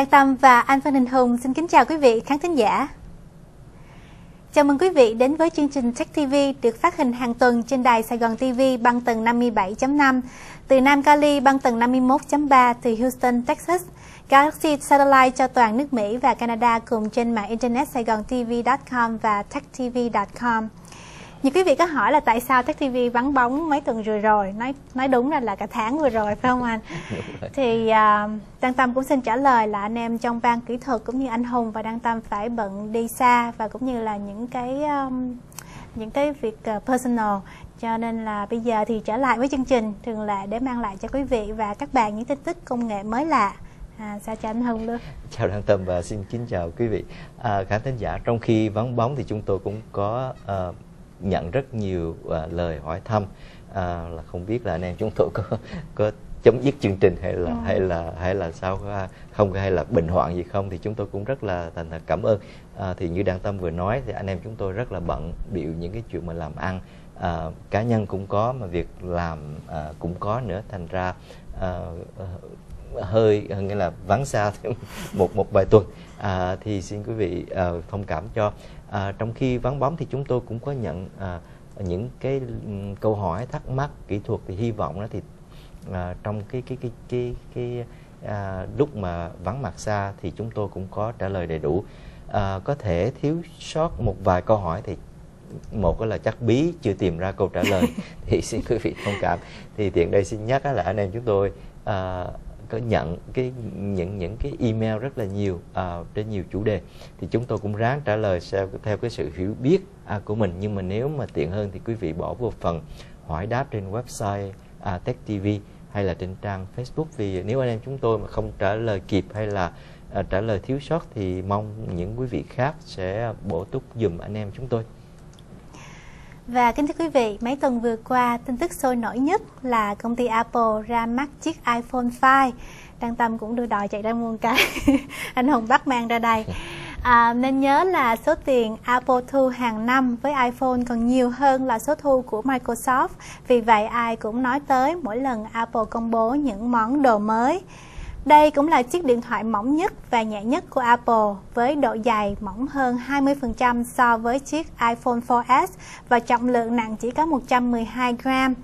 Đăng Tâm và anh Phan Đình Hùng xin kính chào quý vị khán thính giả. Chào mừng quý vị đến với chương trình Tech TV được phát hình hàng tuần trên đài Sài Gòn TV băng tầng 57.5, từ Nam Cali băng tầng 51.3 từ Houston, Texas, Galaxy Satellite cho toàn nước Mỹ và Canada cùng trên mạng Internet Sài Gòn TV.com và TechTV.com. Nhiều quý vị có hỏi là tại sao Tech TV vắng bóng mấy tuần rồi rồi? Nói nói đúng là là cả tháng vừa rồi phải không anh? Thì uh, Đăng Tâm cũng xin trả lời là anh em trong ban kỹ thuật cũng như anh Hùng và Đăng Tâm phải bận đi xa và cũng như là những cái um, những cái việc uh, personal. Cho nên là bây giờ thì trở lại với chương trình thường là để mang lại cho quý vị và các bạn những tin tức công nghệ mới lạ. À, sao cho anh Hùng luôn? Chào Đăng Tâm và xin kính chào quý vị. À, Khán thính giả, trong khi vắng bóng thì chúng tôi cũng có uh, nhận rất nhiều uh, lời hỏi thăm. Uh, là không biết là anh em chúng tôi có có chấm dứt chương trình hay là ừ. hay là hay là sao không hay là bình hoạn gì không thì chúng tôi cũng rất là thành thật cảm ơn. À, thì như đăng tâm vừa nói thì anh em chúng tôi rất là bận biểu những cái chuyện mà làm ăn. À, cá nhân cũng có mà việc làm à, cũng có nữa. Thành ra à, hơi nghĩa là vắng xa một một vài tuần. À, thì xin quý vị à, thông cảm cho à, trong khi vắng bóng thì chúng tôi cũng có nhận à, những cái um, câu hỏi thắc mắc kỹ thuật thì hy vọng đó thì à, trong cái cái cái cái cái à, lúc mà vắng mặt xa thì chúng tôi cũng có trả lời đầy đủ. À, có thể thiếu sót một vài câu hỏi thì một là chắc bí chưa tìm ra câu trả lời thì xin quý vị thông cảm. Thì tiện đây xin nhắc là anh em chúng tôi à, có nhận cái những những cái email rất là nhiều uh, trên nhiều chủ đề thì chúng tôi cũng ráng trả lời theo theo cái sự hiểu biết uh, của mình nhưng mà nếu mà tiện hơn thì quý vị bỏ vào phần hỏi đáp trên website uh, Tech TV hay là trên trang Facebook vì nếu anh em chúng tôi mà không trả lời kịp hay là uh, trả lời thiếu sót thì mong những quý vị khác sẽ bổ túc dùm anh em chúng tôi. Và kính thưa quý vị, mấy tuần vừa qua, tin tức sôi nổi nhất là công ty Apple ra mắt chiếc iPhone 5. Đăng Tâm cũng đưa đòi chạy ra mua cái. Anh Hùng bắt mang ra đây. À, nên nhớ là số tiền Apple thu hàng năm với iPhone còn nhiều hơn là số thu của Microsoft. Vì vậy ai cũng nói tới mỗi lần Apple công bố những món đồ mới. Đây cũng là chiếc điện thoại mỏng nhất và nhẹ nhất của Apple với độ dày mỏng hơn 20% so với chiếc iPhone 4S và trọng lượng nặng chỉ có 112 gram.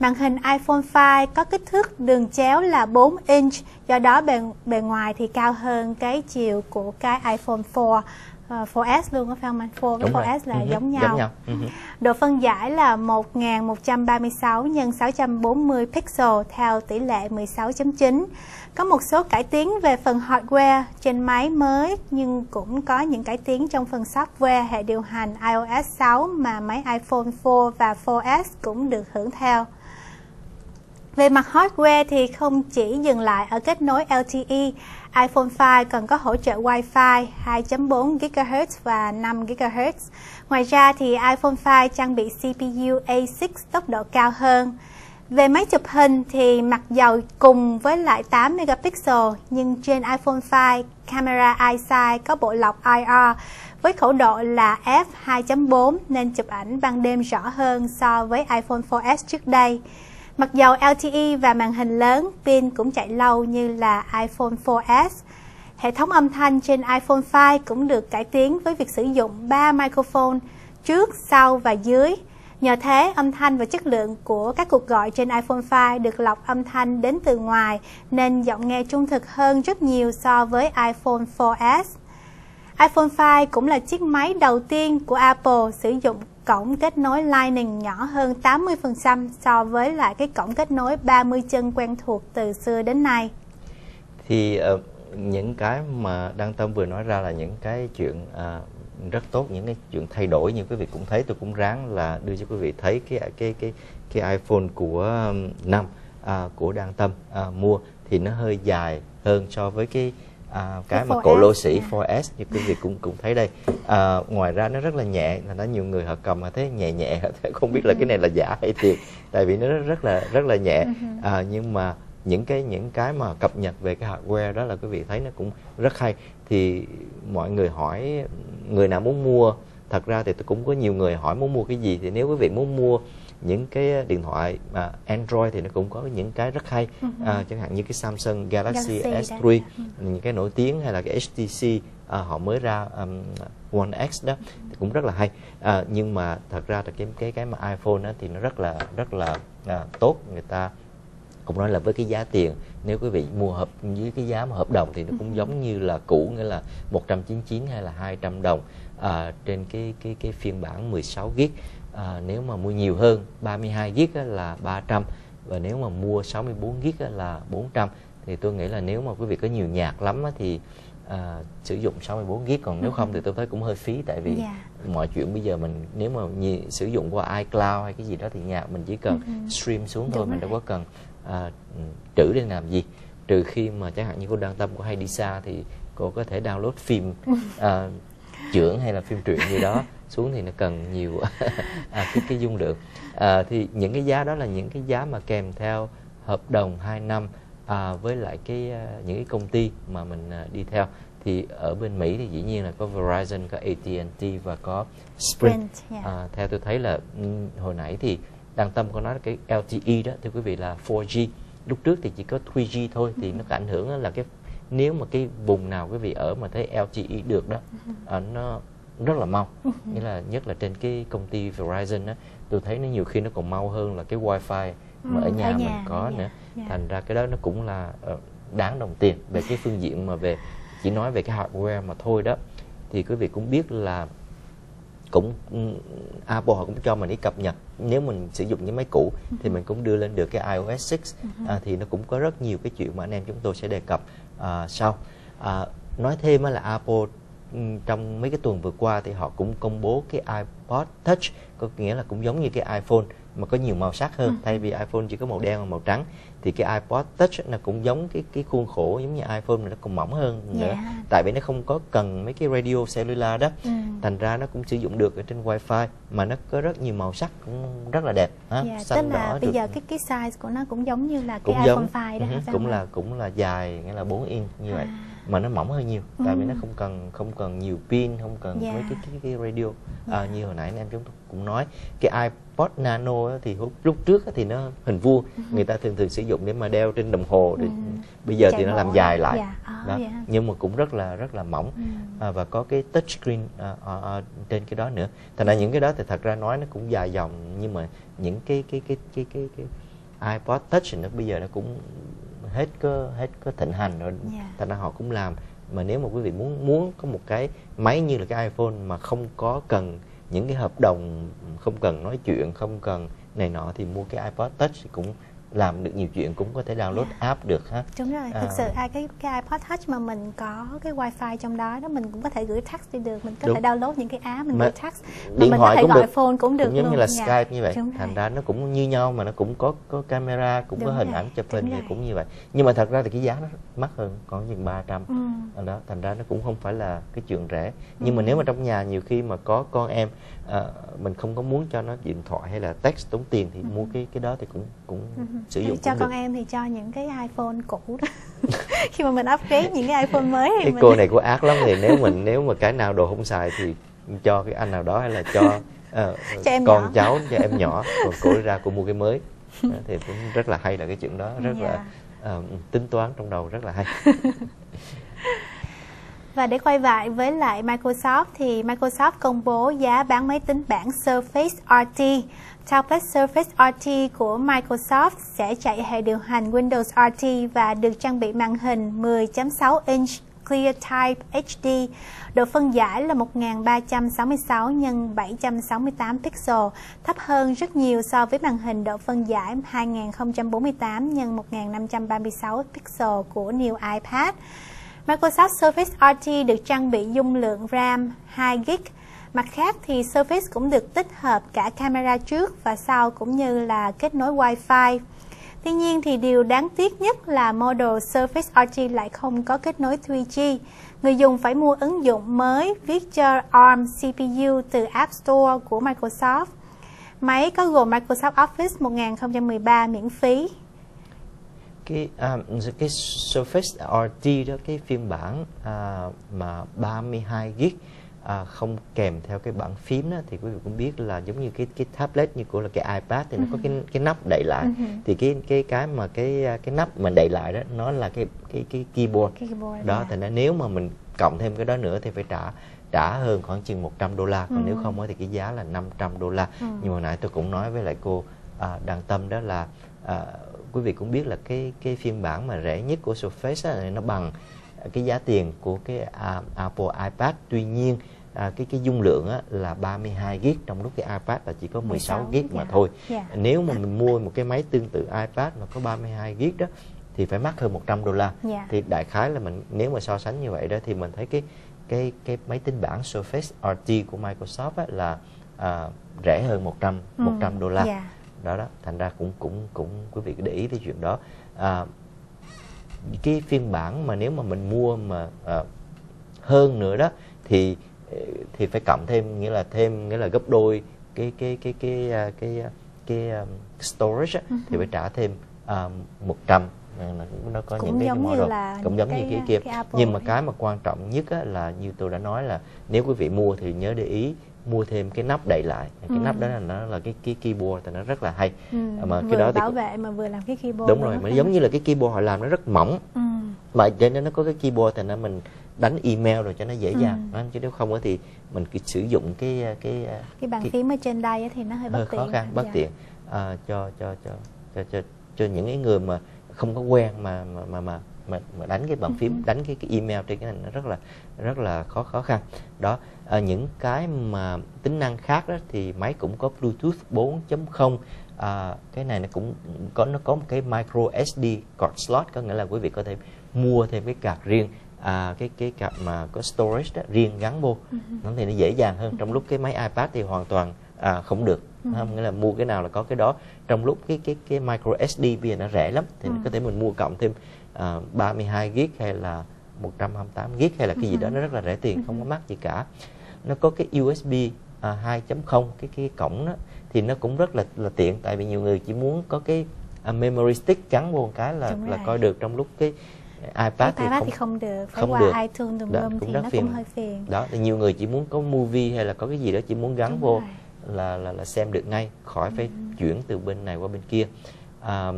Màn hình iPhone 5 có kích thước đường chéo là 4 inch, do đó bề, bề ngoài thì cao hơn cái chiều của cái iPhone 4 4S luôn có phải không anh? 4 với 4S là uh-huh. giống nhau. Giống nhau. Uh-huh. Độ phân giải là 1136 x 640 pixel theo tỷ lệ 16.9. Có một số cải tiến về phần hardware trên máy mới nhưng cũng có những cải tiến trong phần software hệ điều hành iOS 6 mà máy iPhone 4 và 4S cũng được hưởng theo. Về mặt hardware thì không chỉ dừng lại ở kết nối LTE, iPhone 5 còn có hỗ trợ Wi-Fi 2.4 GHz và 5 GHz. Ngoài ra thì iPhone 5 trang bị CPU A6 tốc độ cao hơn. Về máy chụp hình thì mặc dầu cùng với lại 8 megapixel nhưng trên iPhone 5 camera iSight có bộ lọc IR với khẩu độ là f2.4 nên chụp ảnh ban đêm rõ hơn so với iPhone 4S trước đây. Mặc dầu LTE và màn hình lớn, pin cũng chạy lâu như là iPhone 4S. Hệ thống âm thanh trên iPhone 5 cũng được cải tiến với việc sử dụng 3 microphone trước, sau và dưới. Nhờ thế, âm thanh và chất lượng của các cuộc gọi trên iPhone 5 được lọc âm thanh đến từ ngoài nên giọng nghe trung thực hơn rất nhiều so với iPhone 4S. iPhone 5 cũng là chiếc máy đầu tiên của Apple sử dụng cổng kết nối Lightning nhỏ hơn 80% so với lại cái cổng kết nối 30 chân quen thuộc từ xưa đến nay. Thì uh, những cái mà Đăng Tâm vừa nói ra là những cái chuyện uh, rất tốt, những cái chuyện thay đổi như quý vị cũng thấy tôi cũng ráng là đưa cho quý vị thấy cái cái cái cái iPhone của năm uh, của Đăng Tâm uh, mua thì nó hơi dài hơn so với cái à, cái mà cổ lô sĩ 4S như quý vị cũng cũng thấy đây. À, ngoài ra nó rất là nhẹ là đã nhiều người họ cầm mà thấy nhẹ nhẹ không biết là cái này là giả hay thiệt. Tại vì nó rất là rất là nhẹ. Ừ à, nhưng mà những cái những cái mà cập nhật về cái hardware đó là quý vị thấy nó cũng rất hay. Thì mọi người hỏi người nào muốn mua thật ra thì tôi cũng có nhiều người hỏi muốn mua cái gì. Thì nếu quý vị muốn mua những cái điện thoại mà Android thì nó cũng có những cái rất hay. À, chẳng hạn như cái Samsung Galaxy, Galaxy S3 đó. những cái nổi tiếng hay là cái HTC à, họ mới ra um, One X đó thì cũng rất là hay. À, nhưng mà thật ra là cái cái cái mà iPhone đó thì nó rất là rất là à, tốt. Người ta cũng nói là với cái giá tiền nếu quý vị mua hợp với cái giá mà hợp đồng thì nó cũng giống như là cũ nghĩa là 199 hay là 200 đồng à, trên cái cái cái phiên bản 16 GB à, nếu mà mua nhiều hơn 32 GB á là 300 và nếu mà mua 64 GB á là 400 thì tôi nghĩ là nếu mà quý vị có nhiều nhạc lắm á thì à, sử dụng 64 GB còn nếu không thì tôi thấy cũng hơi phí tại vì Dạ. mọi chuyện bây giờ mình nếu mà nhi, sử dụng qua iCloud hay cái gì đó thì nhạc mình chỉ cần stream xuống thôi Đúng mình rồi. đâu có cần à, trữ để làm gì. Trừ khi mà chẳng hạn như cô đăng tâm cô hay đi xa thì cô có thể download phim à, trưởng hay là phim truyện gì đó xuống thì nó cần nhiều à, cái cái dung lượng à, thì những cái giá đó là những cái giá mà kèm theo hợp đồng 2 năm à, với lại cái à, những cái công ty mà mình à, đi theo thì ở bên Mỹ thì dĩ nhiên là có Verizon, có AT&T và có Sprint. Sprint, yeah. À, theo tôi thấy là ừm, hồi nãy thì Đăng Tâm có nói cái LTE đó thưa quý vị là 4G. Lúc trước thì chỉ có 3G thôi thì nó có ảnh hưởng là cái nếu mà cái vùng nào quý vị ở mà thấy LTE được đó à, nó rất là mau. Nghĩa là nhất là trên cái công ty Verizon đó tôi thấy nó nhiều khi nó còn mau hơn là cái wifi mà ở Ừ, nhà, ở mình nhà, có ở nhà. nữa. Dạ. Thành ra cái đó nó cũng là ờ, đáng đồng tiền về cái phương diện mà về chỉ nói về cái hardware mà thôi đó thì quý vị cũng biết là cũng ừm, Apple họ cũng cho mình cái cập nhật nếu mình sử dụng những máy cũ thì mình cũng đưa lên được cái iOS 6 à, thì nó cũng có rất nhiều cái chuyện mà anh em chúng tôi sẽ đề cập à, sau. À, nói thêm á là Apple trong mấy cái tuần vừa qua thì họ cũng công bố cái iPod Touch có nghĩa là cũng giống như cái iPhone mà có nhiều màu sắc hơn thay vì iPhone chỉ có màu đen và màu trắng thì cái iPod Touch nó cũng giống cái cái khuôn khổ giống như iPhone nó còn mỏng hơn nữa Dạ. tại vì nó không có cần mấy cái radio cellular đó Ừ. thành ra nó cũng sử dụng được ở trên wifi mà nó có rất nhiều màu sắc cũng rất là đẹp ha? Dạ, tức xanh là đỏ bây giờ cái cái size của nó cũng giống như là cái cũng iPhone giống 5 đó Ừ? Phải cũng là cũng là dài nghĩa là 4 inch như vậy À. mà nó mỏng hơn nhiều tại vì Ừ. nó không cần không cần nhiều pin không cần Dạ. mấy cái cái, cái radio à, như hồi nãy anh em chúng tôi cũng nói cái iPod Nano thì lúc, lúc trước thì nó hình vuông người ta thường thường sử dụng để mà đeo trên đồng hồ để, Ừ. bây giờ Chạy thì nó làm dài lại Dạ. À, đó dạ. nhưng mà cũng rất là rất là mỏng Ừ. à, và có cái touch screen à, à, à, trên cái đó nữa thành ra những cái đó thì thật ra nói nó cũng dài dòng nhưng mà những cái cái cái cái cái, cái iPod touch nó bây giờ nó cũng hết có hết có thịnh hành rồi Dạ. thành ra họ cũng làm mà nếu mà quý vị muốn muốn có một cái máy như là cái iPhone mà không có cần những cái hợp đồng không cần nói chuyện không cần này nọ thì mua cái iPod touch thì cũng làm được nhiều chuyện cũng có thể download Dạ. app được ha Đúng rồi, À. thực sự ai cái cái iPod Touch mà mình có cái wifi trong đó đó mình cũng có thể gửi text đi được, mình có Đúng. thể download những cái app mình Mà gửi text, mà điện mình thoại có thể cũng gọi được. phone cũng được cũng giống luôn. như là Dạ. Skype như vậy Đúng thành rồi. ra nó cũng như nhau mà nó cũng có có camera cũng có Đúng hình rồi, ảnh chụp hình cũng như vậy nhưng mà thật ra thì cái giá nó mắc hơn có chừng 300 Ừ. Ở đó thành ra nó cũng không phải là cái chuyện rẻ nhưng mà nếu mà trong nhà nhiều khi mà có con em à, mình không có muốn cho nó điện thoại hay là text tốn tiền thì mua cái cái đó thì cũng cũng sử dụng cho con được. em thì cho những cái iPhone cũ đó. Khi mà mình upgrade những cái iPhone mới thì cái mình cô này cô ác lắm thì nếu mình nếu mà cái nào đồ không xài thì cho cái anh nào đó hay là cho ờ, Cho em con nhỏ. cháu cho em nhỏ. Còn cô ra cô mua cái mới. Đó, thì cũng rất là hay là cái chuyện đó. Rất Dạ. là ờ, tính toán trong đầu rất là hay Và để quay lại với lại Microsoft thì Microsoft công bố giá bán máy tính bảng Surface RT. Tablet Surface RT của Microsoft sẽ chạy hệ điều hành Windows RT và được trang bị màn hình 10.6 inch Clear Type HD. Độ phân giải là 1366 x 768 pixel, thấp hơn rất nhiều so với màn hình độ phân giải 2048 x 1536 pixel của New iPad. Microsoft Surface RT được trang bị dung lượng RAM 2GB. Mặt khác thì Surface cũng được tích hợp cả camera trước và sau cũng như là kết nối Wi-Fi. Tuy nhiên thì điều đáng tiếc nhất là model Surface RT lại không có kết nối 3G. Người dùng phải mua ứng dụng mới Victor ARM CPU từ App Store của Microsoft. Máy có gồm Microsoft Office 1013 miễn phí cái à, cái Surface RT đó cái phiên bản à, mà 32 GB à, không kèm theo cái bảng phím đó, thì quý vị cũng biết là giống như cái cái tablet như của là cái iPad thì nó có cái cái nắp đậy lại Ừ. thì cái cái cái mà cái cái nắp mình đậy lại đó nó là cái cái cái keyboard Cái keyboard, đó dạ. thì nếu mà mình cộng thêm cái đó nữa thì phải trả trả hơn khoảng chừng 100 đô la còn Ừ. nếu không á thì cái giá là 500 đô la Ừ. nhưng mà nãy tôi cũng nói với lại cô à, Đăng Tâm đó là à, quý vị cũng biết là cái cái phiên bản mà rẻ nhất của Surface á, nó bằng cái giá tiền của cái à, Apple iPad tuy nhiên à, cái cái dung lượng á, là 32 GB trong lúc cái iPad là chỉ có 16 GB mà dạ. thôi Dạ. nếu mà mình mua một cái máy tương tự iPad mà có 32 GB đó thì phải mắc hơn 100 đô la Dạ. thì đại khái là mình nếu mà so sánh như vậy đó thì mình thấy cái cái cái máy tính bảng Surface RT của Microsoft á, là à, rẻ hơn 100 Ừ. 100 đô la Dạ. Đó đó. Thành ra cũng cũng cũng quý vị để ý tới chuyện đó. À, cái phiên bản mà nếu mà mình mua mà à, hơn nữa đó thì thì phải cộng thêm nghĩa là thêm nghĩa là gấp đôi cái cái cái cái cái cái, cái, um, storage á, thì phải trả thêm uh, 100 nó, có Cũng những cái giống như model là cũng giống cái- như cái kia. cái nhưng mà cái mà quan trọng nhất á, là như tôi đã nói là nếu quý vị mua thì nhớ để ý mua thêm cái nắp đậy lại cái Ừ. nắp đó là nó là cái cái keyboard thì nó rất là hay Ừ. mà vừa cái đó thì bảo vệ mà vừa làm cái keyboard đúng rồi mà giống như là cái keyboard họ làm nó rất mỏng ừ. mà cho nên nó có cái keyboard thì nó mình đánh email rồi cho nó dễ Ừ. dàng đó, chứ nếu không á thì mình cứ sử dụng cái cái cái bàn cái- phím ở trên đây á thì nó hơi bất hơi tiện khó khăn bất Dạ. tiện à, cho, cho cho cho cho cho những cái người mà không có quen mà mà mà mà mà, mà đánh cái bàn Ừ. phím đánh cái, cái email trên cái này nó rất là rất là khó khó khăn. Đó à, những cái mà tính năng khác đó thì máy cũng có Bluetooth 4.0 à, cái này nó cũng có nó có một cái micro SD card slot có nghĩa là quý vị có thể mua thêm cái card riêng à, cái cái card mà có storage đó riêng gắn vô. Nó thì nó dễ dàng hơn. Trong lúc cái máy iPad thì hoàn toàn à, không được. Không nghĩa là mua cái nào là có cái đó. Trong lúc cái cái cái micro SD bây giờ nó rẻ lắm thì có thể mình mua cộng thêm à, 32 GB hay là 128 GB hay là cái gì đó. Nó rất là rẻ tiền không có mắc gì cả. Nó có cái USB à, 2.0 cái cái cổng đó thì nó cũng rất là là tiện. Tại vì nhiều người chỉ muốn có cái à, memory stick gắn vô một cái là Đúng là rồi. coi được. Trong lúc cái iPad thì iPad không thì không được phải không qua được. iTunes tùm lum thì nó phiền. cũng hơi phiền. Đó thì nhiều người chỉ muốn có movie hay là có cái gì đó chỉ muốn gắn Đúng vô. rồi. Là là là xem được ngay khỏi phải chuyển từ bên này qua bên kia. À,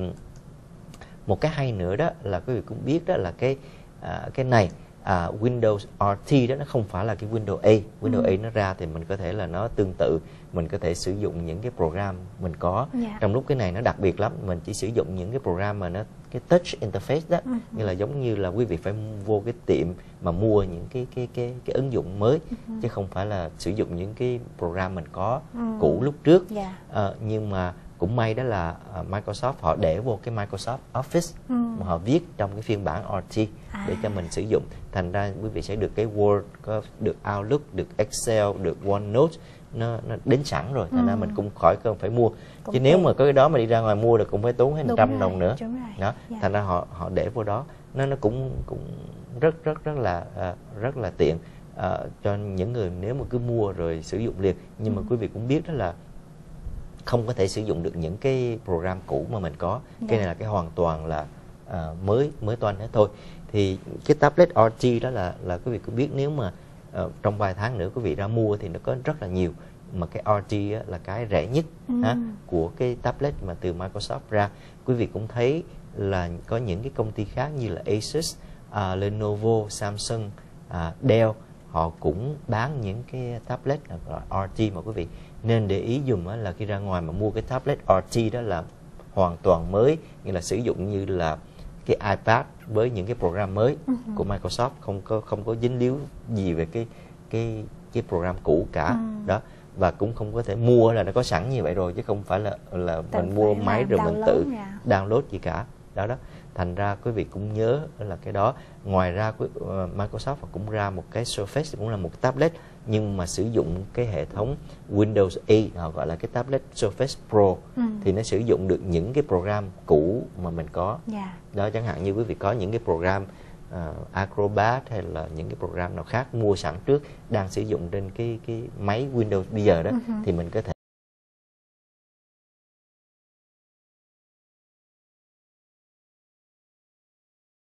một cái hay nữa đó là quý vị cũng biết đó là cái à, cái này à, Windows RT đó nó không phải là cái Windows A. Windows A nó ra thì mình có thể là nó tương tự mình có thể sử dụng những cái program mình có. Dạ. trong lúc cái này nó đặc biệt lắm mình chỉ sử dụng những cái program mà nó cái touch interface đó Ừ. như là giống như là quý vị phải vô cái tiệm mà mua những cái cái cái cái ứng dụng mới chứ không phải là sử dụng những cái program mình có Ừ. cũ lúc trước Dạ. Ờ, nhưng mà cũng may đó là à, Microsoft họ để vô cái Microsoft Office Ừ. mà họ viết trong cái phiên bản RT để À. cho mình sử dụng thành ra quý vị sẽ được cái Word có được Outlook được Excel được OneNote nó, nó đến sẵn rồi thành ra Ừ. mình cũng khỏi cần phải mua Cũng chứ nếu mà có cái đó mà đi ra ngoài mua là cũng phải tốn hàng trăm rồi, đồng nữa đó Dạ. thành ra họ họ để vô đó nó nó cũng cũng rất rất rất là à, rất là tiện à, cho những người nếu mà cứ mua rồi sử dụng liền nhưng mà Ừ. quý vị cũng biết đó là không có thể sử dụng được những cái program cũ mà mình có Dạ. cái này là cái hoàn toàn là à, mới mới toanh hết thôi thì cái tablet RT đó là là quý vị cũng biết nếu mà ờ, trong vài tháng nữa quý vị ra mua thì nó có rất là nhiều. Mà cái RT á, là cái rẻ nhất Ừ. ha, của cái tablet mà từ Microsoft ra. Quý vị cũng thấy là có những cái công ty khác như là Asus, à, Lenovo, Samsung, à, Dell họ cũng bán những cái tablet là RT mà quý vị. Nên để ý dùm á, là khi ra ngoài mà mua cái tablet RT đó là hoàn toàn mới như là sử dụng như là cái iPad với những cái program mới Ừ. của Microsoft không có không có dính líu gì về cái cái cái program cũ cả Ừ. đó và cũng không có thể mua là nó có sẵn như vậy rồi chứ không phải là là Cần mình mua máy rồi mình tự ra. download gì cả đó đó thành ra quý vị cũng nhớ là cái đó ngoài ra ờ, Microsoft họ cũng ra một cái Surface cũng là một tablet nhưng mà sử dụng cái hệ thống Windows 8 họ gọi là cái tablet Surface Pro Ừ. thì nó sử dụng được những cái program cũ mà mình có Dạ. đó chẳng hạn như quý vị có những cái program ờ, Acrobat hay là những cái program nào khác mua sẵn trước đang sử dụng trên cái cái máy Windows bây giờ đó hử. thì mình có thể